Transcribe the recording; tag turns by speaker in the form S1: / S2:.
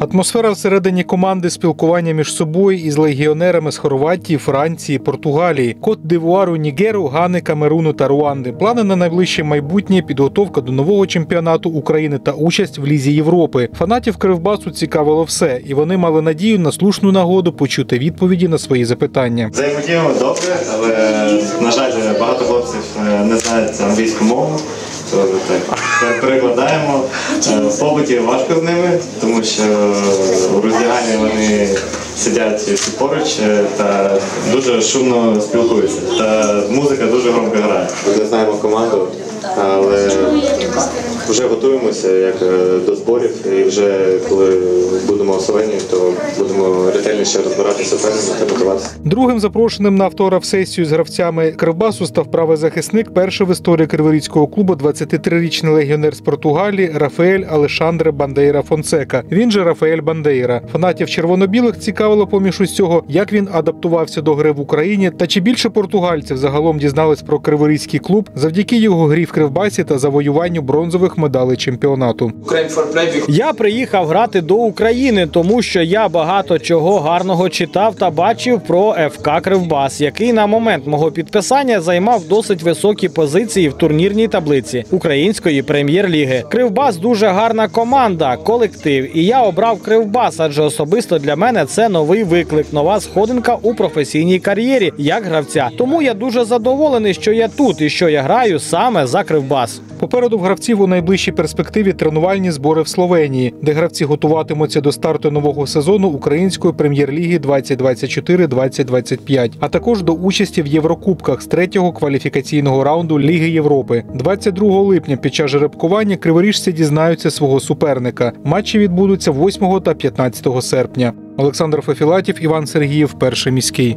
S1: Атмосфера всередині команди спілкування між собою із легіонерами з Хорватії, Франції, Португалії, Кот Дивуару, Нігеру, Гани, Камеруну та Руанди. Плани на найближче майбутнє, підготовка до нового чемпіонату України та участь в лізі Європи. Фанатів Кривбасу цікавило все, і вони мали надію на слушну нагоду почути відповіді на свої запитання.
S2: Взаємодіємо добре, але на жаль, багато хлопців е, не знають англійську мову. То так перекладаємо. Е, В побуті важко з ними, тому що у роздяганні вони сидять всі поруч е, та дуже шумно спілкуються. Та музика дуже громко грає. Не знаємо команду, але вже готуємося як е, до зборів. І вже коли будемо оселені, то будемо ретельніше розбиратися суперників та готуватися.
S1: Другим запрошеним на автограф-сесію з гравцями Кривбасу став правий захисник, перший в історії криворізького клубу 23-річний легіонер з Португалії Рафаель Алешандре Бандейра Фонсека. Він же Рафаель Бандейра. Фанатів червоно-білих цікавило поміж усього, як він адаптувався до гри в Україні, та чи більше португальців загалом дізнались про криворізький клуб завдяки його грі в Кривбасі та завоюванню бронзових медалей чемпіонату.
S3: Я приїхав грати до України, тому що я багато чого гарного читав та бачив про ФК Кривбас, який на момент мого підписання займав досить високі позиції в турнірній таблиці української прем'єр-ліги. Кривбас дуже гарна команда, колектив. І я обрав Кривбас, адже особисто для мене це новий виклик, нова сходинка у професійній кар'єрі як гравця. Тому я дуже задоволений, що я тут і що я граю саме за Кривбас.
S1: Попереду в гравців у найближчій перспективі тренувальні збори в Словенії, де гравці готуватимуться до старту нового сезону української прем'єр-ліги 2024-2025, а також до участі в Єврокубках з третього кваліфікаційного раунду Ліги Європи. 22 липня під час жеребкування криворіжці дізнаються свого суперника. Матчі відбудуться 8 та 15 серпня. Олександр Фефілатів, Іван Сергіїв, перший міський.